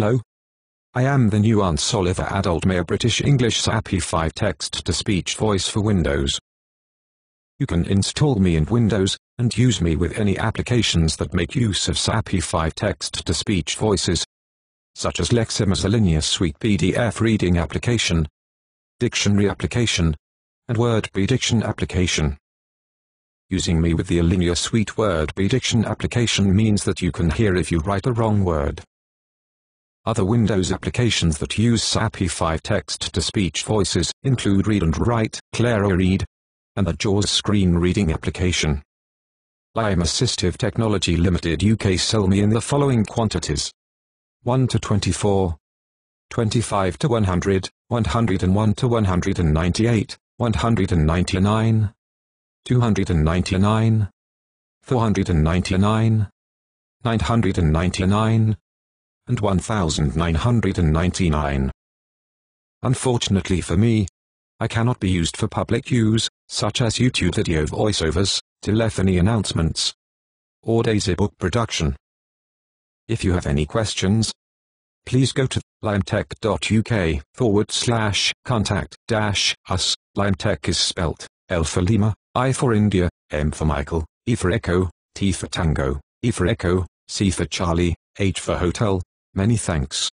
Hello. I am the nuance Oliver Adult Mayor British English SAPI 5 text-to-speech voice for Windows. You can install me in Windows, and use me with any applications that make use of SAPI 5 text-to-speech voices, such as Lexima's Alinea Suite PDF reading application, dictionary application, and word prediction application. Using me with the Alinea Suite word prediction application means that you can hear if you write a wrong word. Other Windows applications that use SAPI 5 text-to-speech voices include Read and Write, ClaroRead, and the JAWS screen reading application. Lime Assistive Technology Limited UK sell me in the following quantities. 1 to 24, 25 to 100, 101 to 198, 199, 299, 499, 999, and 1999. Unfortunately for me, I cannot be used for public use, such as YouTube video voiceovers, telephony announcements, or DAISY book production. If you have any questions, please go to limetech.uk forward slash contact dash us. Limetech is spelt L for Lima, I for India, M for Michael, E for Echo, T for Tango, E for Echo, C for Charlie, H for Hotel. Many thanks.